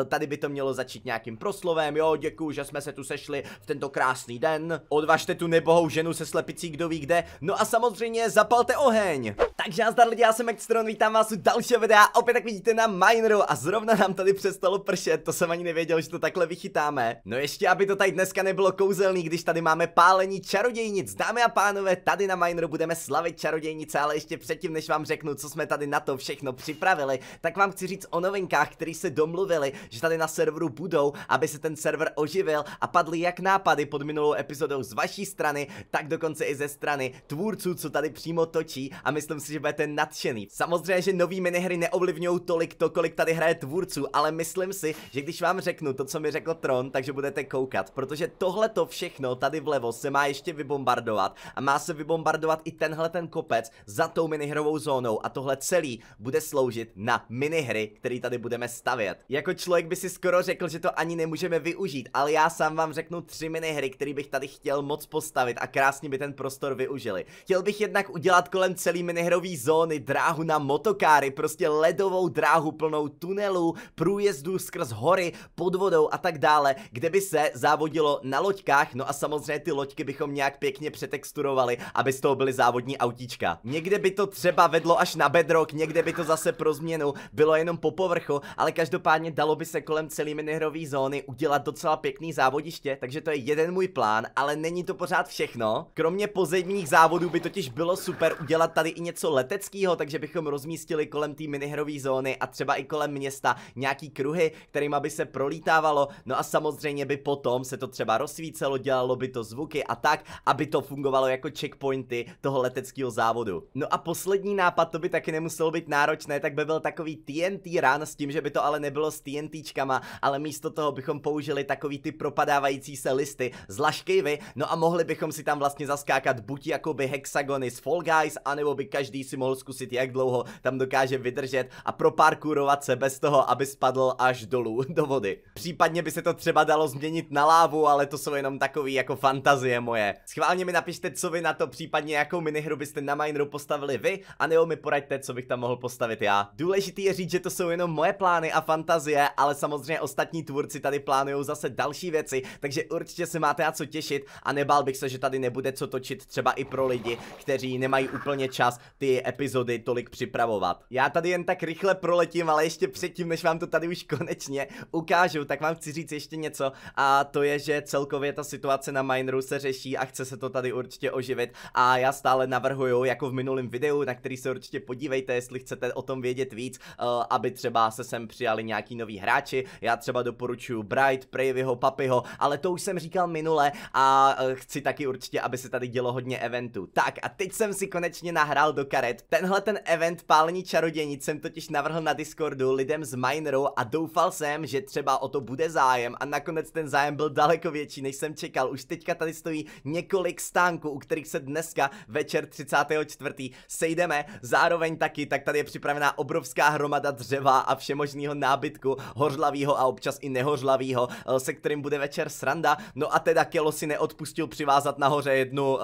Eh, Tady by to mělo začít nějakým proslovem, jo, děkuju, že jsme se tu sešli v tento krásný den. Odvažte tu nebohou ženu se slepicí, kdo ví kde. No a samozřejmě zapalte oheň. Takže já zdar lidi, já jsem Extron, vítám vás u dalšího videa, opět tak vidíte na Mineru a zrovna nám tady přestalo pršet, to jsem ani nevěděl, že to takhle vychytáme. No ještě, aby to tady dneska nebylo kouzelný, když tady máme pálení čarodějnic, dámy a pánové, tady na Mineru budeme slavit čarodějnice, ale ještě předtím, než vám řeknu, co jsme tady na to všechno připravili, tak vám chci říct o novinkách, které se domluvili, že tady na serveru budou, aby se ten server oživil a padly jak nápady pod minulou epizodou z vaší strany, tak dokonce i ze strany tvůrců, co tady přímo točí a myslím si, že budete nadšený. Samozřejmě, že nový minihry neovlivňují tolik to, kolik tady hraje tvůrců, ale myslím si, že když vám řeknu to, co mi řekl Tron, takže budete koukat, protože tohle to všechno tady vlevo se má ještě vybombardovat a má se vybombardovat i tenhle ten kopec za tou minihrovou zónou a tohle celý bude sloužit na minihry, který tady budeme stavět. Jako člověk by si skoro řekl, že to ani nemůžeme využít, ale já sám vám řeknu tři minihry, který bych tady chtěl moc postavit a krásně by ten prostor využili. Chtěl bych jednak udělat kolem celý minihrové zóny dráhu na motokáry, prostě ledovou dráhu plnou tunelů, průjezdů skrz hory, pod vodou a tak dále, kde by se závodilo na loďkách, no a samozřejmě ty loďky bychom nějak pěkně přetexturovali, aby z toho byly závodní autíčka. Někde by to třeba vedlo až na bedrock, někde by to zase pro změnu bylo jenom po povrchu, ale každopádně dalo by se kolem celé minihrové zóny udělat docela pěkný závodiště, takže to je jeden můj plán, ale není to pořád všechno. Kromě pozemních závodů by totiž bylo super udělat tady i něco leteckého, takže bychom rozmístili kolem té minihrové zóny a třeba i kolem města nějaký kruhy, kterými by se prolítávalo, no a samozřejmě by potom se to třeba rozsvícelo, dělalo by to zvuky a tak, aby to fungovalo jako checkpointy toho leteckého závodu. No a poslední nápad, to by taky nemuselo být náročné, tak by byl takový TNT run s tím, že by to ale nebylo s TNTčkama, ale místo toho bychom použili takový ty propadávající se listy z laškejvy, no a mohli bychom si tam vlastně zaskákat buď jakoby hexagony z Fall Guys, anebo by každý si mohl zkusit, jak dlouho tam dokáže vydržet a proparkurovat se bez toho, aby spadl až dolů do vody. Případně by se to třeba dalo změnit na lávu, ale to jsou jenom takový jako fantazie moje. Schválně mi napište, co vy na to, případně jakou minihru byste na Mineru postavili vy, a nebo mi poraďte, co bych tam mohl postavit já. Důležitý je říct, že to jsou jenom moje plány a fantazie, ale samozřejmě ostatní tvůrci tady plánují zase další věci, takže určitě se máte na co těšit a nebál bych se, že tady nebude co točit třeba i pro lidi, kteří nemají úplně čas ty epizody tolik připravovat. Já tady jen tak rychle proletím, ale ještě předtím, než vám to tady už konečně ukážu, tak vám chci říct ještě něco a to je, že celkově ta situace na Mineru se řeší a chce se to tady určitě oživit a já stále navrhuju, jako v minulém videu, na který se určitě podívejte, jestli chcete o tom vědět víc, uh, aby třeba se sem přijali nějaký noví hráči. Já třeba doporučuji Bright, Pravyho, Papyho, ale to už jsem říkal minule a uh, chci taky určitě, aby se tady dělo hodně eventů. Tak a teď jsem si konečně nahrál do karet. Tenhle ten event pálení čarodějnic jsem totiž navrhl na Discordu lidem z Mineru a doufal jsem, že třeba o to bude zájem a nakonec ten zájem byl daleko větší, než jsem čekal. Už teďka tady stojí několik stánků, u kterých se dneska večer 34. sejdeme. Zároveň taky, tak tady je připravená obrovská hromada dřeva a všemožného nábytku, hořlavýho a občas i nehořlavýho, eh, se kterým bude večer sranda. No a teda Kelo si neodpustil přivázat nahoře jednu uh,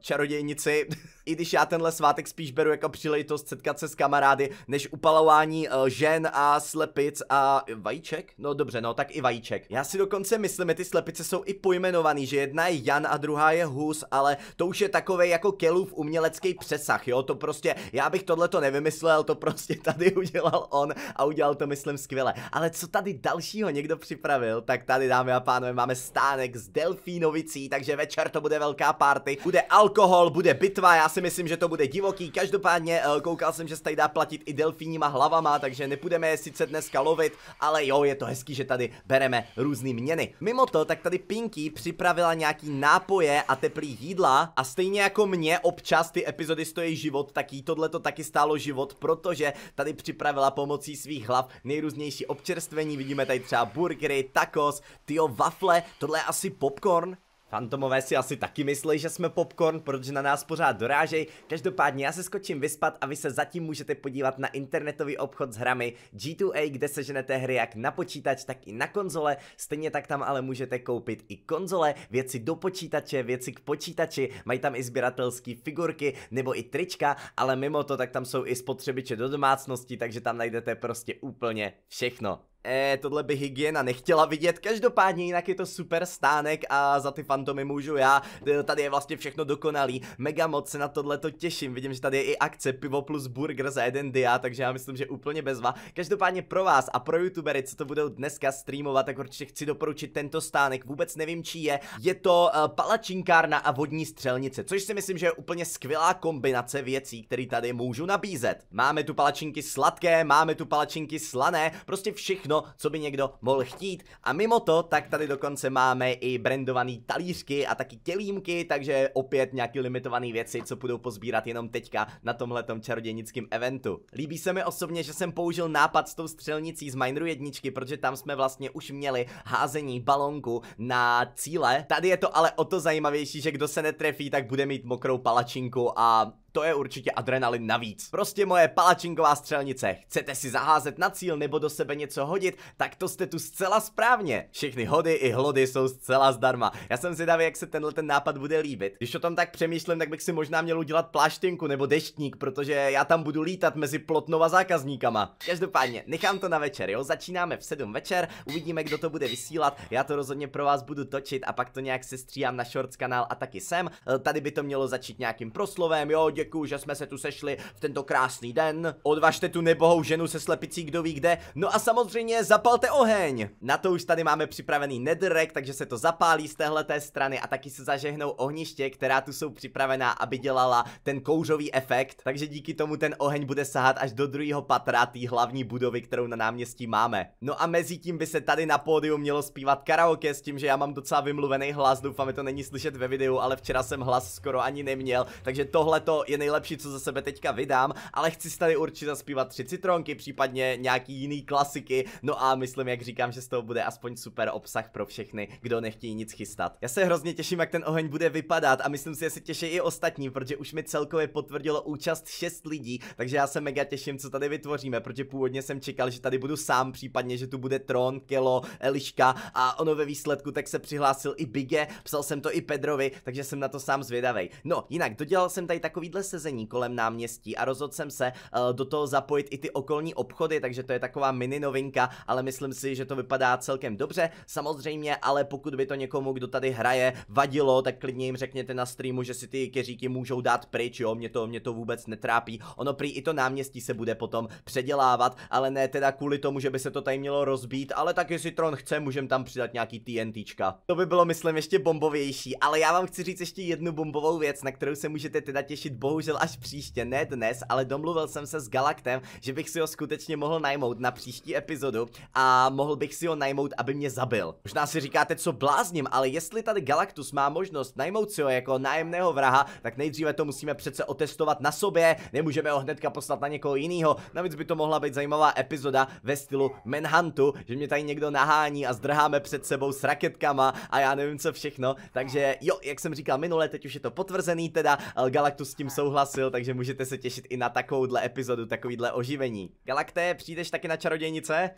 čarodějnici. I když já tenhle svátek spíš beru jako příležitost setkat se s kamarády, než upalování uh, žen a slepic a vajíček? No dobře, no tak i vajíček. Já si dokonce myslím, že ty slepice jsou i pojmenovaný, že jedna je Jan a druhá je Hus, ale to už je takový jako Kelův umělecký přesah, jo, to prostě, já bych tohle to nevymyslel, to prostě tady udělal on a udělal to myslím skvěle. Ale co tady dalšího někdo připravil, tak tady dámy a pánové máme stánek z Delfínovicí, takže večer to bude velká party, bude alkohol, bude bitva, já si myslím, že to bude divoký, každopádně uh, koukal jsem, že se tady dá platit i delfíníma hlavama, takže nepůjdeme je sice dneska lovit, ale jo, je to hezký, že tady bereme různý měny. Mimo to, tak tady Pinky připravila nějaký nápoje a teplý jídla a stejně jako mě občas ty epizody stojí život, tak jí tohle to taky stálo život, protože tady připravila pomocí svých hlav nejrůznější občerstvení, vidíme tady třeba burgery, tacos, tyjo, wafle, tohle je asi popcorn, Fantomové si asi taky myslí, že jsme popcorn, protože na nás pořád dorážej. Každopádně já se skočím vyspat a vy se zatím můžete podívat na internetový obchod s hrami G2A, kde seženete hry jak na počítač, tak i na konzole. Stejně tak tam ale můžete koupit i konzole, věci do počítače, věci k počítači, mají tam i sběratelské figurky nebo i trička, ale mimo to tak tam jsou i spotřebiče do domácnosti, takže tam najdete prostě úplně všechno. Eh, tohle by hygiena nechtěla vidět, každopádně jinak je to super stánek a za ty fantomy můžu já, tady je vlastně všechno dokonalý, mega moc se na tohle to těším, vidím, že tady je i akce pivo plus burger za jeden dia, takže já myslím, že úplně bezva. Každopádně pro vás a pro youtubery, co to budou dneska streamovat, tak určitě chci doporučit tento stánek, vůbec nevím, čí je, je to uh, palačinkárna a vodní střelnice, což si myslím, že je úplně skvělá kombinace věcí, které tady můžu nabízet. Máme tu palačinky sladké, máme tu palačinky slané, prostě všechno co by někdo mohl chtít. A mimo to, tak tady dokonce máme i brandovaný talířky a taky tělímky, takže opět nějaký limitované věci, co budou pozbírat jenom teďka na tomhletom čarodějnickém eventu. Líbí se mi osobně, že jsem použil nápad s tou střelnicí z Mineru jedničky, protože tam jsme vlastně už měli házení balonku na cíle. Tady je to ale o to zajímavější, že kdo se netrefí, tak bude mít mokrou palačinku a to je určitě adrenalin navíc. Prostě moje palačinková střelnice. Chcete si zaházet na cíl nebo do sebe něco hodit, tak to jste tu zcela správně. Všechny hody i hlody jsou zcela zdarma. Já jsem zvědavý, jak se tenhle ten nápad bude líbit. Když o tom tak přemýšlím, tak bych si možná měl udělat pláštinku nebo deštník, protože já tam budu lítat mezi plotnou zákazníkama. Každopádně, nechám to na večer, jo? Začínáme v 7 večer, uvidíme, kdo to bude vysílat. Já to rozhodně pro vás budu točit a pak to nějak sestříhám na Shorts kanál a taky sem. Tady by to mělo začít nějakým proslovem, jo, děkuju, že jsme se tu sešli v tento krásný den. Odvažte tu nebohou ženu se slepicí kdo ví kde. No a samozřejmě zapalte oheň. Na to už tady máme připravený netherrack, takže se to zapálí z téhle strany a taky se zažehnou ohniště, která tu jsou připravená, aby dělala ten kouřový efekt. Takže díky tomu ten oheň bude sahat až do druhého patra té hlavní budovy, kterou na náměstí máme. No a mezi tím by se tady na pódiu mělo zpívat karaoke s tím, že já mám docela vymluvený hlas, doufám, že to není slyšet ve videu, ale včera jsem hlas skoro ani neměl, takže tohle je nejlepší, co za sebe teďka vydám, ale chci si tady určitě zaspívat tři citronky, případně nějaký jiný klasiky, no a myslím, jak říkám, že z toho bude aspoň super obsah pro všechny, kdo nechtějí nic chystat. Já se hrozně těším, jak ten oheň bude vypadat a myslím si, že se těší i ostatní, protože už mi celkově potvrdilo účast 6 lidí, takže já se mega těším, co tady vytvoříme, protože původně jsem čekal, že tady budu sám, případně, že tu bude Tron, Kelo, Eliška a ono ve výsledku tak se přihlásil i Bige, psal jsem to i Pedrovi, takže jsem na to sám zvědavej. No, jinak dodělal jsem tady takovýhle sezení kolem náměstí a rozhodl jsem se uh, do toho zapojit i ty okolní obchody, takže to je taková mini novinka, ale myslím si, že to vypadá celkem dobře, samozřejmě, ale pokud by to někomu, kdo tady hraje, vadilo, tak klidně jim řekněte na streamu, že si ty keříky můžou dát pryč, jo, mě to, mě to vůbec netrápí. Ono prý i to náměstí se bude potom předělávat, ale ne teda kvůli tomu, že by se to tady mělo rozbít, ale tak jestli Tron chce, můžem tam přidat nějaký TNTčka. To by bylo, myslím, ještě bombovější, ale já vám chci říct ještě jednu bombovou věc, na kterou se můžete teda těšit bohužel až příště, ne dnes, ale domluvil jsem se s Galaktem, že bych si ho skutečně mohl najmout na příští epizodu a mohl bych si ho najmout, aby mě zabil. Možná si říkáte, co blázním, ale jestli tady Galactus má možnost najmout si ho jako nájemného vraha, tak nejdříve to musíme přece otestovat na sobě, nemůžeme ho hnedka poslat na někoho jiného. Navíc by to mohla být zajímavá epizoda ve stylu Manhuntu, že mě tady někdo nahání a zdrháme před sebou s raketkama a já nevím co všechno. Takže jo, jak jsem říkal minule, teď už je to potvrzený teda, Galactus s tím souhlasil, takže můžete se těšit i na takovouhle epizodu, takovýhle oživení. Galakté, přijdeš taky na čarodějnice?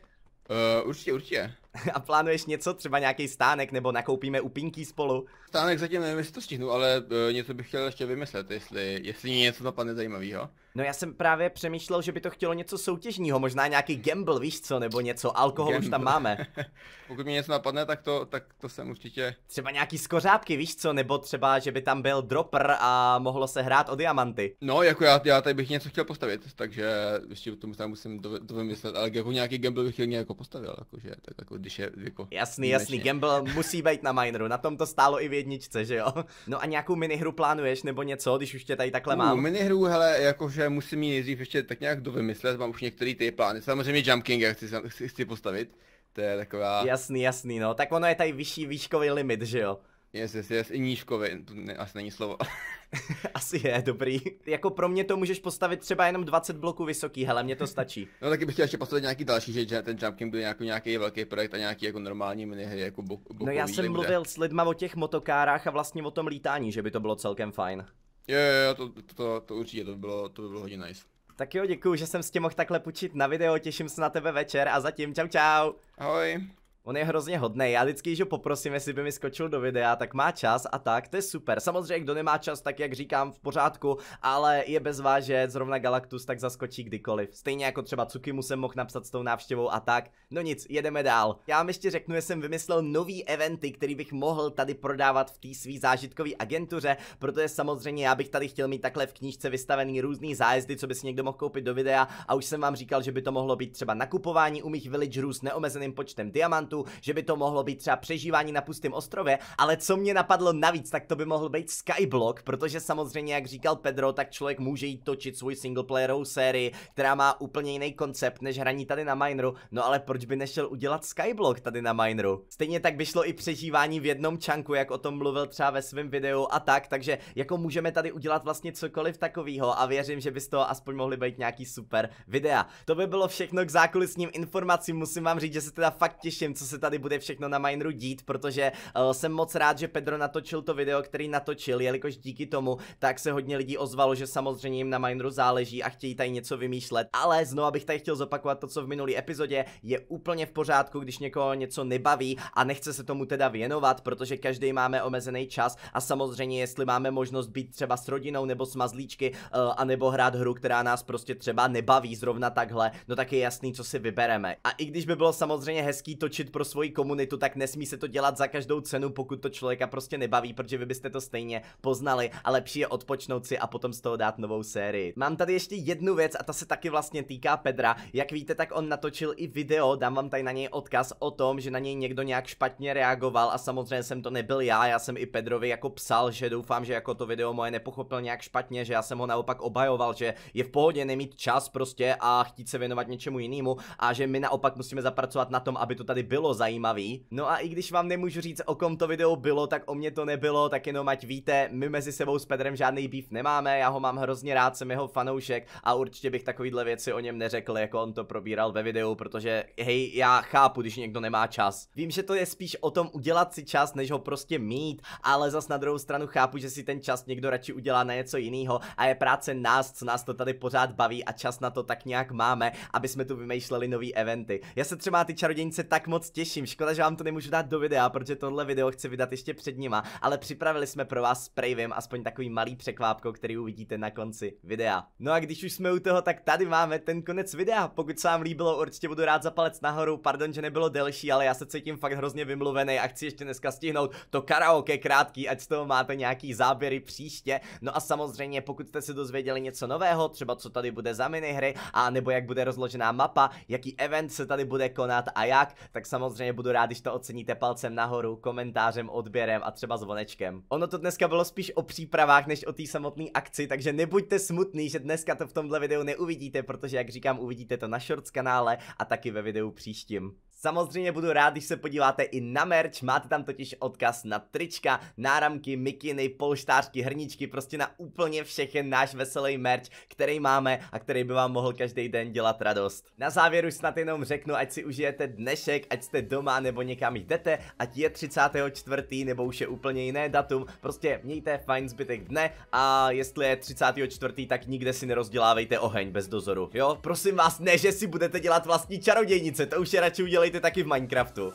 Uh, určitě, určitě. A plánuješ něco, třeba nějaký stánek, nebo nakoupíme upinky spolu? Stánek zatím nevím, jestli to stihnu, ale uh, něco bych chtěl ještě vymyslet, jestli, jestli něco napadne zajímavého. No já jsem právě přemýšlel, že by to chtělo něco soutěžního, možná nějaký gamble, víš co, nebo něco, alkohol gamble. už tam máme. Pokud mi něco napadne, tak to, tak to jsem určitě... Třeba nějaký skořápky, víš co, nebo třeba, že by tam byl dropper a mohlo se hrát o diamanty. No, jako já, já tady bych něco chtěl postavit, takže ještě tomu tam musím to, to vymyslet, ale jako nějaký gamble bych chtěl nějak postavil, jakože, tak jako když je jako... Jasný, jasný, gamble musí být na mineru, na tom to stálo i v jedničce, že jo? No a nějakou minihru plánuješ nebo něco, když už tě tady takhle mám? Uh, minihru, hele, jakože musím mít nejdřív ještě tak nějak dovymyslet, mám už některé ty plány, samozřejmě Jump King, jak chci, chci, chci postavit, to je taková... Jasný, jasný, no, tak ono je tady vyšší výškový limit, že jo? Yes, yes, yes, i nížkový, to ne, asi není slovo. Asi je, dobrý. Jako pro mě to můžeš postavit třeba jenom 20 bloků vysoký, hele, mě to stačí. No taky bych chtěl ještě postavit nějaký další, že ten Jump King bude nějaký, nějaký velký projekt a nějaký jako normální minihry, jako bok, bokový, No já jsem mluvil s lidma o těch motokárách a vlastně o tom lítání, že by to bylo celkem fajn. Jo, jo, jo to, to, to, to určitě, to by bylo, to by bylo hodně nice. Tak jo, děkuji, že jsem s tě mohl takhle pučit na video, těším se na tebe večer a zatím čau čau. Ahoj. On je hrozně hodný. Já vždycky, že poprosím, jestli by mi skočil do videa, tak má čas a tak, to je super. Samozřejmě, kdo nemá čas, tak jak říkám, v pořádku, ale je bezvážet, zrovna Galactus tak zaskočí kdykoliv. Stejně jako třeba mu jsem mohl napsat s tou návštěvou a tak. No nic, jedeme dál. Já vám ještě řeknu, že jsem vymyslel nový eventy, který bych mohl tady prodávat v té svý zážitkové agentuře, protože samozřejmě já bych tady chtěl mít takhle v knížce vystavený různý zájezdy, co by si někdo mohl koupit do videa a už jsem vám říkal, že by to mohlo být třeba nakupování u mých villagerů s neomezeným počtem diamantů, že by to mohlo být třeba přežívání na pustém ostrově, ale co mě napadlo navíc, tak to by mohl být Skyblock, protože samozřejmě, jak říkal Pedro, tak člověk může jít točit svůj singleplayerovou sérii, která má úplně jiný koncept než hraní tady na Mineru, no ale proč by nešel udělat Skyblock tady na Mineru? Stejně tak by šlo i přežívání v jednom čanku, jak o tom mluvil třeba ve svém videu a tak, takže jako můžeme tady udělat vlastně cokoliv takového a věřím, že by z toho aspoň mohly být nějaký super videa. To by bylo všechno k zákulisním informacím, musím vám říct, že se teda fakt těším, co se tady bude všechno na Mineru dít, protože uh, jsem moc rád, že Pedro natočil to video, který natočil, jelikož díky tomu tak se hodně lidí ozvalo, že samozřejmě jim na Mineru záleží a chtějí tady něco vymýšlet. Ale znovu bych tady chtěl zopakovat to, co v minulý epizodě je úplně v pořádku, když někoho něco nebaví a nechce se tomu teda věnovat, protože každý máme omezený čas a samozřejmě jestli máme možnost být třeba s rodinou nebo s mazlíčky uh, a nebo hrát hru, která nás prostě třeba nebaví zrovna takhle, no tak je jasný, co si vybereme. A i když by bylo samozřejmě hezký točit pro svoji komunitu, tak nesmí se to dělat za každou cenu, pokud to člověka prostě nebaví, protože vy byste to stejně poznali a lepší je odpočnout si a potom z toho dát novou sérii. Mám tady ještě jednu věc a ta se taky vlastně týká Pedra. Jak víte, tak on natočil i video, dám vám tady na něj odkaz o tom, že na něj někdo nějak špatně reagoval a samozřejmě jsem to nebyl já, já jsem i Pedrovi jako psal, že doufám, že jako to video moje nepochopil nějak špatně, že já jsem ho naopak obajoval, že je v pohodě nemít čas prostě a chtít se věnovat něčemu jinému a že my naopak musíme zapracovat na tom, aby to tady bylo zajímavý. No a i když vám nemůžu říct, o kom to video bylo, tak o mě to nebylo, tak jenom ať víte, my mezi sebou s Pedrem žádný beef nemáme, já ho mám hrozně rád, jsem jeho fanoušek a určitě bych takovýhle věci o něm neřekl, jako on to probíral ve videu, protože hej, já chápu, když někdo nemá čas. Vím, že to je spíš o tom udělat si čas, než ho prostě mít, ale zas na druhou stranu chápu, že si ten čas někdo radši udělá na něco jiného a je práce nás, co nás to tady pořád baví a čas na to tak nějak máme, aby jsme tu vymýšleli nové eventy. Já se třeba ty čarodějnice tak moc těším, škoda, že vám to nemůžu dát do videa, protože tohle video chci vydat ještě před nima, ale připravili jsme pro vás s Pravem aspoň takový malý překvápko, který uvidíte na konci videa. No a když už jsme u toho, tak tady máme ten konec videa. Pokud se vám líbilo, určitě budu rád za palec nahoru. Pardon, že nebylo delší, ale já se cítím fakt hrozně vymluvený a chci ještě dneska stihnout to karaoke krátký, ať z toho máte nějaký záběry příště. No a samozřejmě, pokud jste se dozvěděli něco nového, třeba co tady bude za minihry, a nebo jak bude rozložená mapa, jaký event se tady bude konat a jak, tak samozřejmě budu rád, když to oceníte palcem nahoru, komentářem, odběrem a třeba zvonečkem. Ono to dneska bylo spíš o přípravách než o té samotné akci, takže nebuďte smutný, že dneska to v tomhle videu neuvidíte, protože jak říkám, uvidíte to na Shorts kanále a taky ve videu příštím. Samozřejmě budu rád, když se podíváte i na merch, máte tam totiž odkaz na trička, náramky, mikiny, polštářky, hrničky, prostě na úplně všechen náš veselý merch, který máme a který by vám mohl každý den dělat radost. Na závěr už snad jenom řeknu, ať si užijete dnešek, ať jste doma nebo někam jdete, ať je 34. nebo už je úplně jiné datum, prostě mějte fajn zbytek dne a jestli je 34. tak nikde si nerozdělávejte oheň bez dozoru, jo? Prosím vás, ne, že si budete dělat vlastní čarodějnice, to už je radši udělejte taky v Minecraftu.